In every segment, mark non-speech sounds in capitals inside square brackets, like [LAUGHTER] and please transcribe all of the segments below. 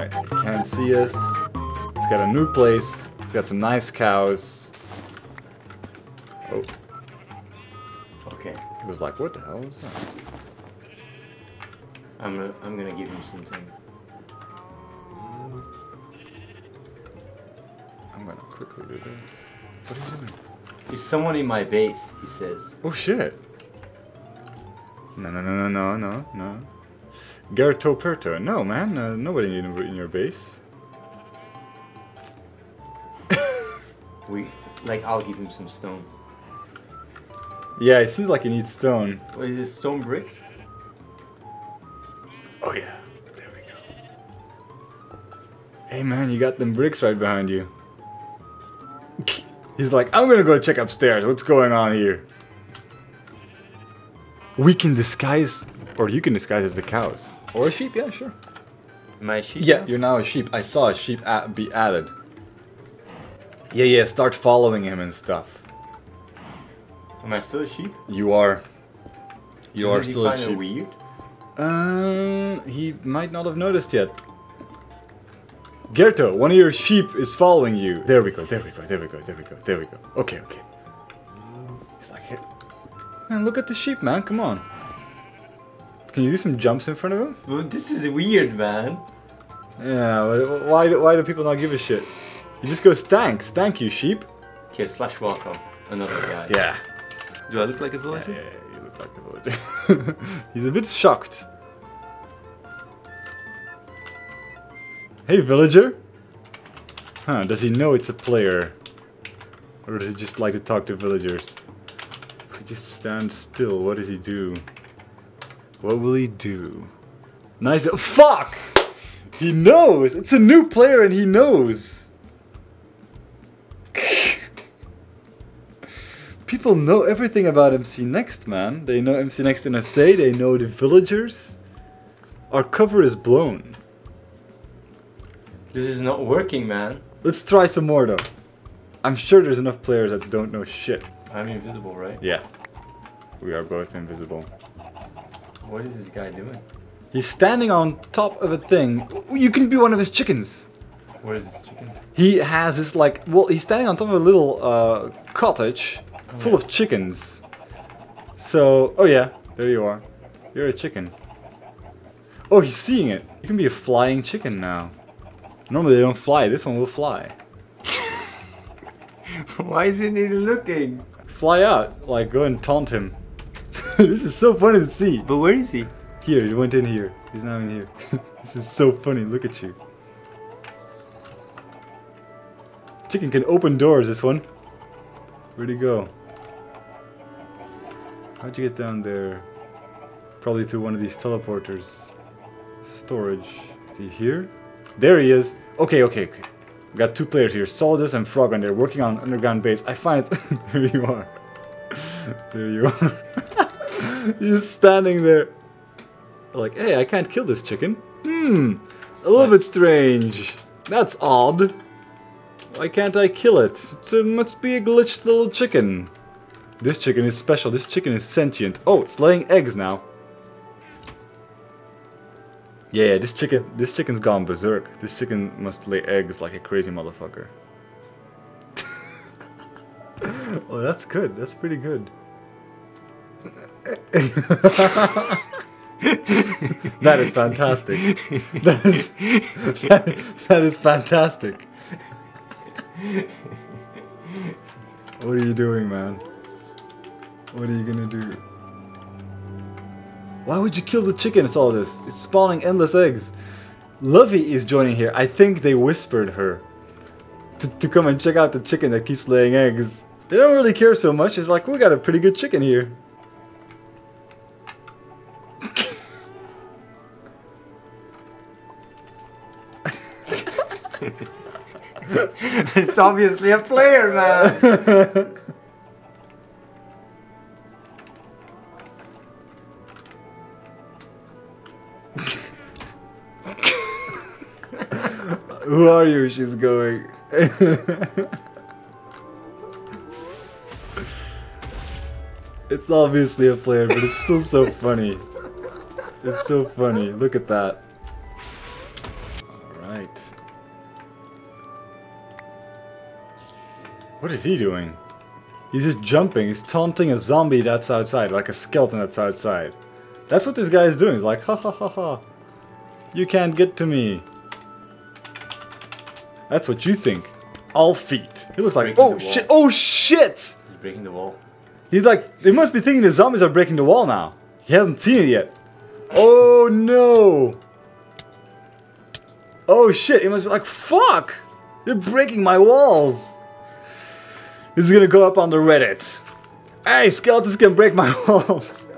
Alright, can't see us. It's got a new place. It's got some nice cows. Oh, Okay, he was like, what the hell is that? I'm gonna I'm gonna give him something. I'm gonna quickly do this. What are you doing? Is someone in my base? He says. Oh shit! No, no, no, no, no, no, no. Gerto Perto. No, man. Uh, nobody in, in your base. [LAUGHS] We like I'll give him some stone. Yeah, it seems like you need stone. What is it? Stone bricks? Oh yeah. There we go. Hey man, you got them bricks right behind you. [LAUGHS] He's like, I'm gonna go check upstairs. What's going on here? We can disguise, or you can disguise as the cows. Or a sheep, yeah, sure. Am I a sheep? Yeah, now? you're now a sheep. I saw a sheep a- be added. Yeah, yeah, start following him and stuff. Am I still a sheep? You are. You are Doesn't he still a sheep. weird. Um, he might not have noticed yet. Gerto, one of your sheep is following you. There we go, there we go, there we go, there we go, there we go. Okay, okay. He's like, hey, man, look at the sheep, man, come on. Can you do some jumps in front of him? Well, this is weird, man. Yeah, why do, why do people not give a shit? You just go thanks, thank you, sheep. Okay, slash welcome. Another guy. Yeah. Do I look like a Yeah, villager? yeah, you look like the villager. [LAUGHS] He's a bit shocked. Hey, villager. Huh, does he know it's a player? Or does he just like to talk to villagers? He just stands still. What does he do? What will he do? Nice. Fuck! He knows! It's a new player and he knows! [LAUGHS] People know everything about MC Next, man. They know MC Next in NSA, they know the villagers. Our cover is blown. This is not working, man. Let's try some more though. I'm sure there's enough players that don't know shit. I'm invisible, right? Yeah. We are both invisible. What is this guy doing? He's standing on top of a thing. You can be one of his chickens. Where is this chicken? He has this like, well, he's standing on top of a little uh, cottage full yeah. of chickens. So, oh yeah, there you are. You're a chicken. Oh, he's seeing it. You can be a flying chicken now. Normally they don't fly. This one will fly. [LAUGHS] Why isn't he looking? Fly out. Like, go and taunt him. [LAUGHS] this is so funny to see. But where is he? Here, he went in here. He's not in here. [LAUGHS] this is so funny. Look at you. Chicken can open doors, this one. Where'd he go? How'd you get down there? Probably through one of these teleporters. Storage. Is he here? There he is. Okay, okay, okay. We got two players here, Solidus and Frog, and they're working on underground base. I find it. [LAUGHS] there you are. there you are. [LAUGHS] He's standing there. Like, hey, I can't kill this chicken. Hmm, a little bit strange. That's odd. Why can't I kill it? It must be a glitched little chicken. This chicken is special. This chicken is sentient. Oh, it's laying eggs now. Yeah, yeah, this chicken, this chicken's gone berserk. This chicken must lay eggs like a crazy motherfucker. [LAUGHS] oh, that's good. That's pretty good. [LAUGHS] that is fantastic. That is, that, [LAUGHS] that is fantastic. What are you doing, man? What are you gonna do? Why would you kill the chicken? It's all this. It's spawning endless eggs. Lovey is joining here. I think they whispered her to, to come and check out the chicken that keeps laying eggs. They don't really care so much. It's like, we got a pretty good chicken here. [LAUGHS] it's obviously a player, man. [LAUGHS] Who are you? She's going. [LAUGHS] it's obviously a player, but it's still so funny. It's so funny. Look at that. Alright. right. What is he doing? He's just jumping. He's taunting a zombie that's outside, like a skeleton that's outside. That's what this guy is doing. He's like, ha ha ha ha. You can't get to me. That's what you think. All feet. He looks like, oh shit, oh shit! He's breaking the wall. He's like, they must be thinking the zombies are breaking the wall now. He hasn't seen it yet. Oh no! Oh shit, he must be like, fuck! You're breaking my walls! This is gonna go up on the Reddit. Hey, skeletons can break my [LAUGHS] walls!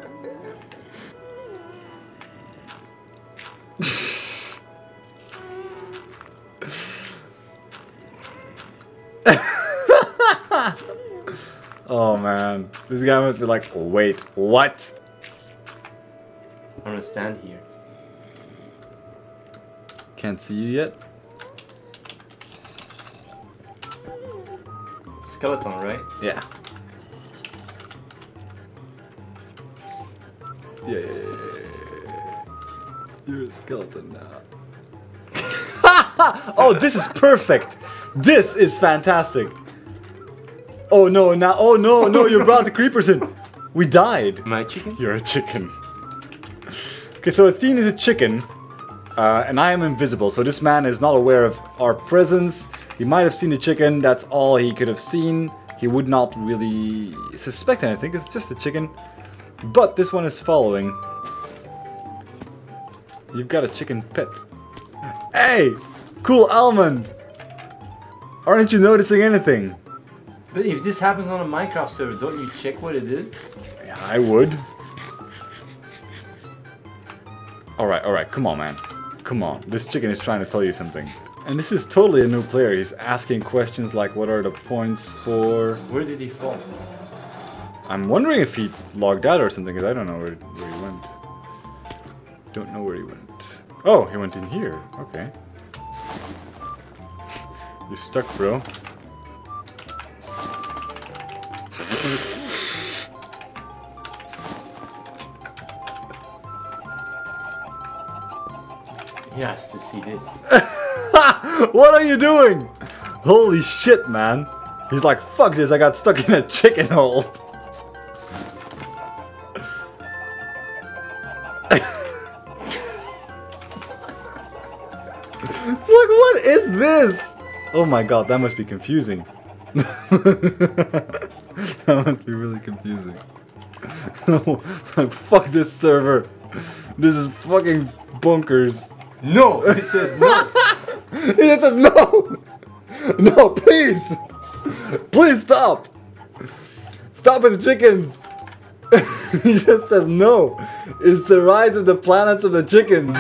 [LAUGHS] oh man, this guy must be like, wait, what? I'm gonna stand here. Can't see you yet? Skeleton, right? Yeah. Yeah. You're a skeleton now. [LAUGHS] oh, this is perfect. This is fantastic. Oh no, now, oh no, no, you [LAUGHS] brought the creepers in. We died. My chicken? You're a chicken. Okay, so Athene is a chicken, uh, and I am invisible, so this man is not aware of our presence. He might have seen the chicken, that's all he could have seen. He would not really suspect anything, it's just a chicken. But this one is following. You've got a chicken pet. Hey! Cool almond! Aren't you noticing anything? But if this happens on a Minecraft server, don't you check what it is? Yeah, I would. Alright, alright, come on, man. Come on. This chicken is trying to tell you something. And this is totally a new player. He's asking questions like, what are the points for... Where did he fall? I'm wondering if he logged out or something, because I don't know where, where he went. Don't know where he went. Oh, he went in here. Okay. [LAUGHS] You're stuck, bro. He has to see this. [LAUGHS] [LAUGHS] what are you doing? Holy shit, man. He's like, fuck this, I got stuck in a [LAUGHS] chicken hole. it's [LAUGHS] like, what is this? Oh my god, that must be confusing. that must be really confusing. like, fuck this server. This is fucking bunkers. No! It says no! He just says no! [LAUGHS] No, please! Please stop! Stop with the chickens! [LAUGHS] he just says no! It's the rise of the planets of the chickens!